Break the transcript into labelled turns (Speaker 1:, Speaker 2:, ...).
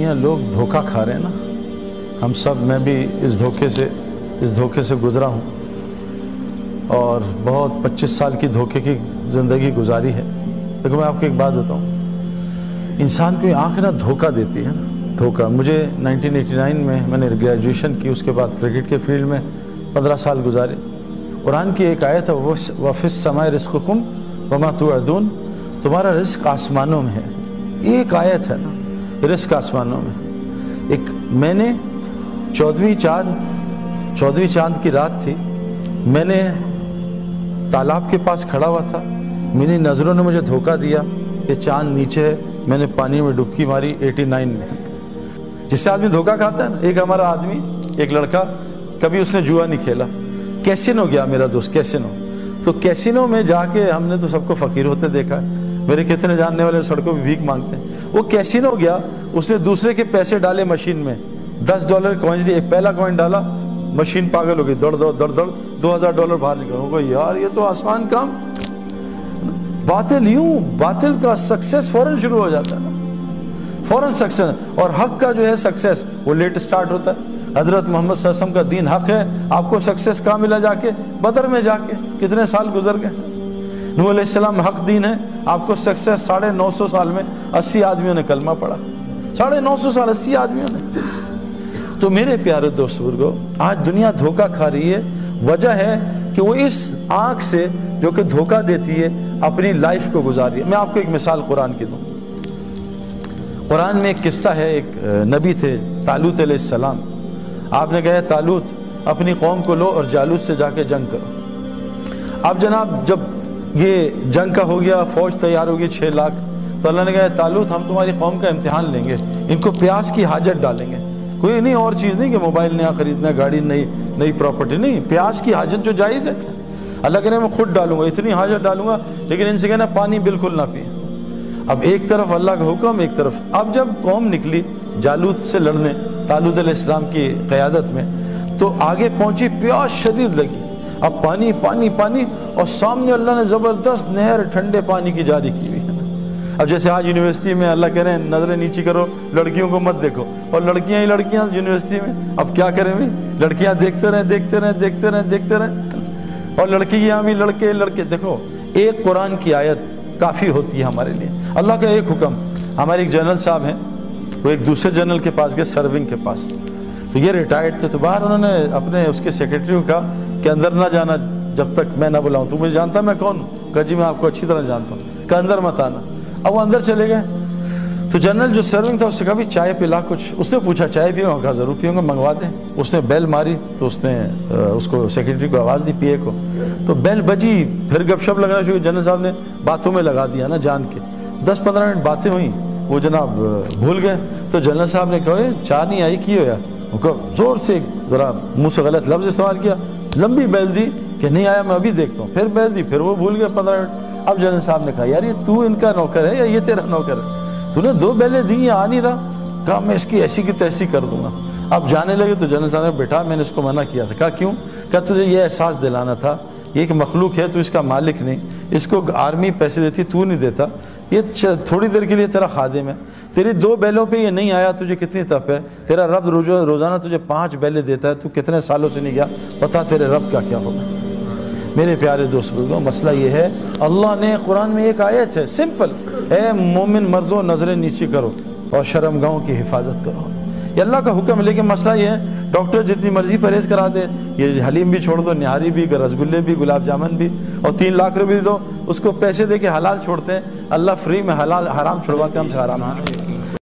Speaker 1: यहाँ लोग धोखा खा रहे हैं ना? हम सब, मैं भी इस धोखे से, इस धोखे से गुजरा हूँ। और बहुत 25 साल की धोखे की ज़िंदगी गुजारी है। देखो, मैं आपको एक बात बताऊँ। इंसान को आँख ना धोखा देती है ना? धोखा। मुझे 1989 में मैंने ग्रेजुएशन की, उसके बाद क्रिकेट के फ़ील्ड में 15 साल गुजारे। कुरान की एक आयत है वफिस समय रिस्कुम वमा तुअदून तुम्हारा रिस्क आसमानों में है। एक आयत है ना? रिस्क आसमानों में। एक मैंने चौदहवीं चाँद चौदहवीं चाँद की रात थी। मैंने तालाब के पास खड़ा हुआ था। मेरी नज़रों ने मुझे धोखा दिया कि चाँद नीचे है। मैंने पानी में डुबकी मारी 89 में। जिससे आदमी धोखा खाता है ना? एक हमारा आदमी, एक लड़का, कभी उसने जुआ नहीं खेला। कैसिनो गया मेरा दोस्त? कैसिनो तो कैसिनो में जाके हमने तो सबको फ़कीर होते देखा है। मेरे कितने जानने वाले सड़कों पर भीख मांगते हैं। वो कैसिनो गया, उसने दूसरे के पैसे डाले मशीन में। दस डॉलर कॉइन एक पहला कॉइन डाला, मशीन पागल हो गई, दौड़ दौड़ दौड़ दौड़, दो हज़ार डॉलर बाहर निकल। यार, ये तो आसान काम। बातिल यूँ बातिल का सक्सेस फ़ौरन शुरू हो जाता है फ़ौरन सक्सेस और हक का जो है सक्सेस वो लेट स्टार्ट होता है। हज़रत मोहम्मद वसम का दीन हक है, आपको सक्सेस कहाँ मिला जाके? बदर में जाके, कितने साल गुजर गए? नू सलाम, हक दीन है। आपको सक्सेस साढ़े नौ सौ साल में अस्सी आदमियों ने कलमा पढ़ा। साढ़े नौ सौ साल अस्सी आदमियों ने। तो मेरे प्यारे दोस्त बुर्गो आज दुनिया धोखा खा रही है। वजह है कि वो इस आँख से जो कि धोखा देती है, अपनी लाइफ को गुजार रही है। मैं आपको एक मिसाल कुरान की दूँ। कुरान में एक किस्सा है, एक नबी थे, तालूत सलाम। आपने कहा तालूत, अपनी कौम को लो और जालूत से जाके जंग करो। अब जनाब, जब ये जंग का हो गया, फौज तैयार होगी छः लाख। तो अल्लाह ने कहा तालुत, हम तुम्हारी कौम का इम्तिहान लेंगे। इनको प्यास की हाजत डालेंगे। कोई नहीं, और चीज़ नहीं कि मोबाइल नया खरीदना, गाड़ी नई नई प्रॉपर्टी नहीं। प्यास की हाजत जो जायज़ है। अल्लाह कहने मैं खुद डालूँगा, इतनी हाजत डालूँगा, लेकिन इनसे कहना, पानी बिल्कुल ना पिए। अब एक तरफ़ अल्लाह का हुक्म, एक तरफ़, अब जब कौम निकली, जालूत से लड़ने तालुद इस्लाम की क़्यादत में तो आगे पहुँची, प्यास शदीद लगी। अब पानी पानी पानी, और सामने अल्लाह ने ज़बरदस्त नहर, ठंडे पानी की जारी की हुई है। अब जैसे आज यूनिवर्सिटी में अल्लाह कह रहे हैं, नज़रें नीची करो, लड़कियों को मत देखो। और लड़कियाँ ही लड़कियाँ यूनिवर्सिटी में। अब क्या करें भाई? लड़कियाँ देखते रहें देखते रहें देखते रहें देखते रहें। और लड़की यहाँ भी लड़के लड़के। देखो, एक कुरान की आयत काफ़ी होती है हमारे लिए। अल्लाह का एक हुक्म। हमारे एक जनरल साहब हैं, वो एक दूसरे जनरल के पास गए सर्विंग के पास। तो ये रिटायर्ड थे तो बाहर उन्होंने अपने उसके सेक्रेटरी को कि अंदर ना जाना जब तक मैं ना बुलाऊं। तू मुझे जानता मैं कौन? कहा, जी, मैं आपको अच्छी तरह जानता हूँ। कहा, अंदर मत आना। अब वो अंदर चले गए। तो जनरल जो सर्विंग था, उससे कहा भी चाय पिला कुछ। उसने पूछा, चाय पियो? कहा, ज़रूर पियोगे मंगवा दें। उसने बेल मारी तो उसने उसको सेक्रेटरी को आवाज़ दी पीए को। तो बेल बजी, फिर गपशप लगाना शुरू। जनरल साहब ने बातों में लगा दिया ना जान के। दस पंद्रह मिनट बातें हुई। वो जनाब भूल गए। तो जनरल साहब ने कहा चाय नहीं आई? की होया ज़ोर से ज़रा मुँह से गलत लफ्ज़ इस्तेमाल किया। लंबी बैल दी कि नहीं आया, मैं अभी देखता हूँ। फिर बैल दी, फिर वो भूल गया पंद्रह मिनट। अब जनरल साहब ने कहा, यार, ये तू इनका नौकर है या ये तेरा नौकर है? तूने दो बैलें दी ये आ नहीं रहा। कहा, मैं इसकी ऐसी की तैसी कर दूँगा। अब जाने लगे तो जनरल साहब ने बैठा मैंने इसको मना किया था। कहा, क्यों? क्या तुझे ये एहसास दिलाना था ये एक मखलूक है तो इसका मालिक नहीं। इसको आर्मी पैसे देती, तू नहीं देता। ये थोड़ी देर के लिए तेरा खादिम है। तेरी दो बैलों पे ये नहीं आया, तुझे कितनी तप है? तेरा रब रोज, रोज़ाना तुझे पाँच बैले देता है, तू कितने सालों से नहीं गया? पता तेरे रब का क्या होगा? मेरे प्यारे दोस्त बुज़ुर्गों, मसला ये है, अल्लाह ने कुरान में एक आयत है, सिंपल। ए, मोमिन मर्दों, नज़रें नीचे करो और शर्म गाँव की हिफाजत करो। ये अल्लाह का हुक्म है, लेकिन मसला ये है, डॉक्टर जितनी मर्ज़ी परहेज करा दे, ये हलीम भी छोड़ दो निहारी भी रसगुल्ले भी, गुलाब जामुन भी, और तीन लाख रुपये दो, उसको पैसे दे के हलाल छोड़ते हैं। अल्लाह फ्री में हलाल, हराम छोड़वाते हैं हमसे हराम